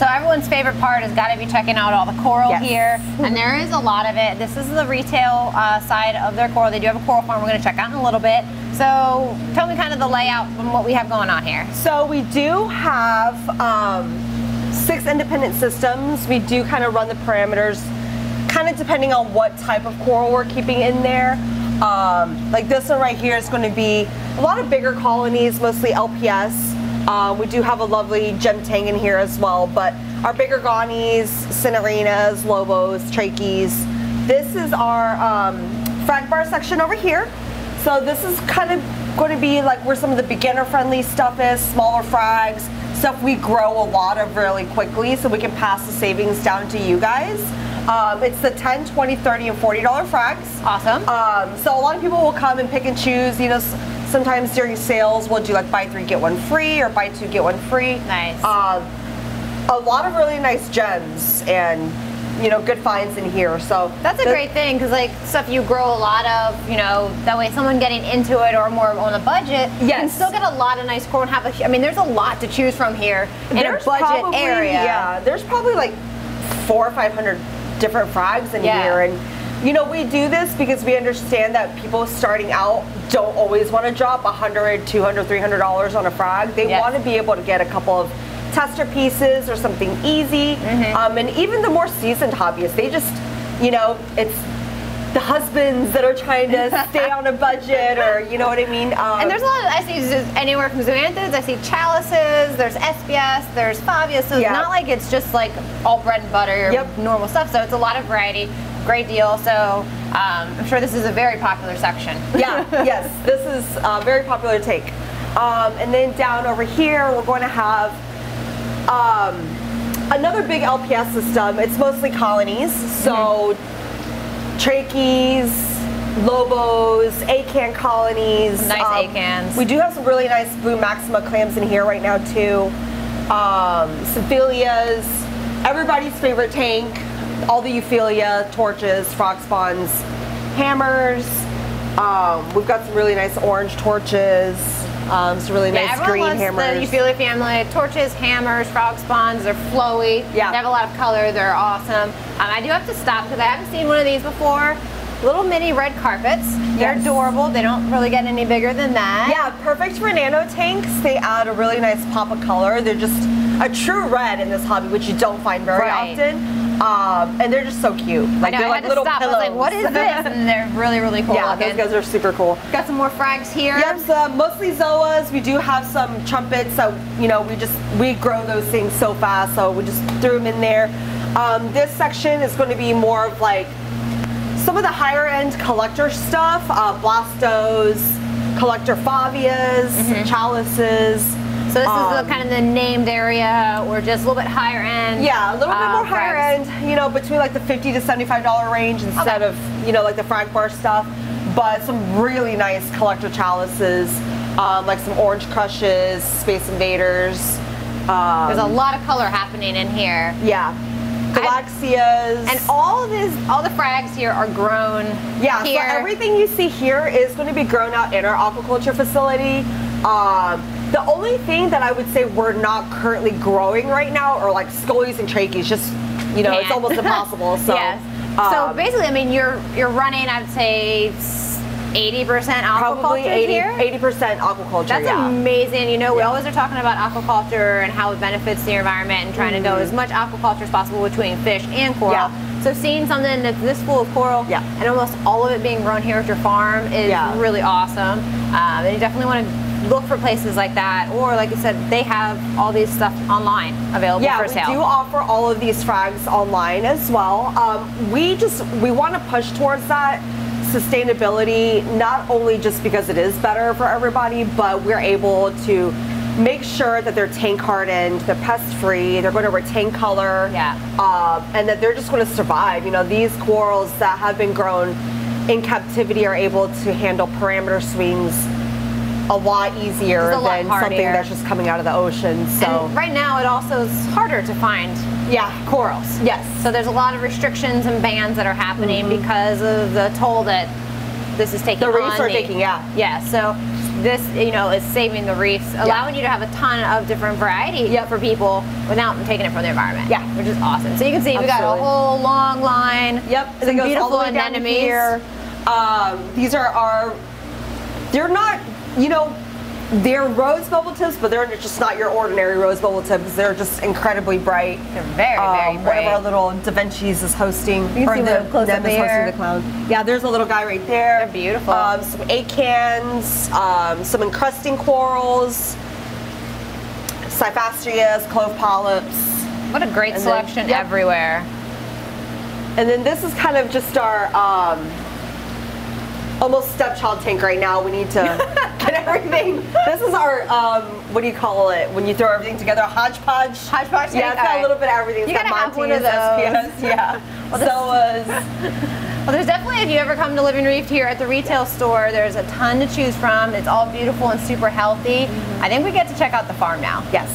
So everyone's favorite part has got to be checking out all the coral Yes. here, and there is a lot of it. This is the retail uh, side of their coral. They do have a coral farm. We're going to check out in a little bit. So tell me kind of the layout and what we have going on here. So we do have um, six independent systems. We do kind of run the parameters, kind of depending on what type of coral we're keeping in there. Um, like this one right here is going to be a lot of bigger colonies, mostly LPS. Um, we do have a lovely gem tang in here as well, but our bigger Ghanies, Cynarinas, Lobos, Trachees. This is our um, frag bar section over here. So this is kind of going to be like where some of the beginner friendly stuff is, smaller frags, stuff we grow a lot of really quickly so we can pass the savings down to you guys. Um, it's the 10, 20, 30, and $40 frags. Awesome. Um, so a lot of people will come and pick and choose. You know, sometimes during sales we'll do like buy three get one free or buy two get one free. Nice. Um, a lot of really nice gems and you know good finds in here. So That's a the- great thing because like stuff you grow a lot of, you know, that way someone getting into it or more on a budget can Yes. still get a lot of nice coral and have a. I mean, there's a lot to choose from here in There's a budget probably, area. Yeah, there's probably like four or five hundred different frags in Yeah. here, and you know we do this because we understand that people starting out don't always want to drop 100 200 300 dollars on a frag. They Yes. want to be able to get a couple of tester pieces or something easy, Mm-hmm. um, and even the more seasoned hobbyists, they just you know it's. The husbands that are trying to stay on a budget, or you know what I mean. Um, And there's a lot of I see anywhere from zoanthids, I see chalices, there's SPS, there's favias, so Yeah. it's not like it's just like all bread and butter, Yep. normal stuff. So it's a lot of variety. Great deal. So um, I'm sure this is a very popular section. yeah, yes, this is a very popular take. Um, and then down over here, we're going to have um, another big LPS system. It's mostly colonies, so trachees, lobos, acan colonies. Nice Um, acans. We do have some really nice blue maxima clams in here right now too. Um, Symphyllias, everybody's favorite tank, all the Euphyllia, torches, frog spawns, hammers. Um, we've got some really nice orange torches, um, some really Yeah, nice everyone green loves hammers. the Euphyllia family. Torches, hammers, frog spawns. They're flowy. Yeah. They have a lot of color. They're awesome. Um, I do have to stop because I haven't seen one of these before. Little mini red carpets. They're Yes. adorable. They don't really get any bigger than that. Yeah, perfect for nano tanks. They add a really nice pop of color. They're just a true red in this hobby, which you don't find very Right. often. Um, and they're just so cute. I Like know. they're like little stop. pillows. I was like, "What is this?" And they're really, really cool yeah, looking. those guys are super cool. Got some more frags here. Yep, so mostly Zoas. We do have some trumpets, so you know we just we grow those things so fast, so we just threw them in there. Um, this section is going to be more of like some of the higher end collector stuff, uh, Blastos, collector Favias, chalices. So this is Um, the kind of the named area, or just a little bit higher end. Yeah, a little bit uh, more higher end, you know, between like the 50 to 75 dollar range instead Okay. of, you know, like the frag bar stuff. But some really nice collector chalices, um, like some orange crushes, space invaders. Um, There's a lot of color happening in here. yeah, Galaxeas. And all this, all the frags here are grown yeah, here. so everything you see here is going to be grown out in our aquaculture facility. Um, the only thing that I would say we're not currently growing right now are like scollies and trachees. Just you know, it's almost impossible. So yes. so um, basically, I mean, you're you're running, I'd say, eighty percent probably aquaculture 80 here. percent aquaculture. That's yeah. amazing. You know, we Yeah. always are talking about aquaculture and how it benefits the environment and trying to go as much aquaculture as possible between fish and coral. Mm-hmm. Yeah. So seeing something that's this full of coral and almost all of it being grown here at your farm is really awesome. Um, and you definitely want to look for places like that, or like I said, they have all these stuff online available yeah, for we do offer all of these frags online as well. Um, we just we want to push towards that sustainability, not only just because it is better for everybody, but we're able to make sure that they're tank hardened, they're pest free, they're going to retain color, Yeah. um, and that they're just going to survive. You know, these corals that have been grown in captivity are able to handle parameter swings a lot easier a lot than something that's just coming out of the ocean. So And right now, it also is harder to find yeah, corals. Yes. So there's a lot of restrictions and bans that are happening because of the toll that this is taking. The on reefs are the- taking, yeah. Yeah. So this, you know, is saving the reefs, allowing you to have a ton of different variety Yep. for people without taking it from the environment. Yeah. which is awesome. So you can see we got a whole long line. Yep, some it goes beautiful all the way down anemones. here. Um, these are our. They're not, you know, they're rose bubble tips, but they're just not your ordinary rose bubble tips. They're just incredibly bright. They're very, very Um, one of our little Da Vinci's is hosting, can or see the close them up is here. hosting the clown. Yeah, there's a little guy right there. They're beautiful. Um, some acans, um, some encrusting corals, cyphastreas, clove polyps. What a great And then- selection yep. everywhere. And then this is kind of just our um, almost stepchild tank right now. We need to get everything. This is our um, what do you call it when you throw everything together? A hodgepodge. Hodgepodge Yeah, it's got a little bit of everything. It's You got have one of those. SPS, yeah. Well, this- Well, there's definitely, if you ever come to Living Reef here at the retail store, there's a ton to choose from. It's all beautiful and super healthy. I think we get to check out the farm now. Yes.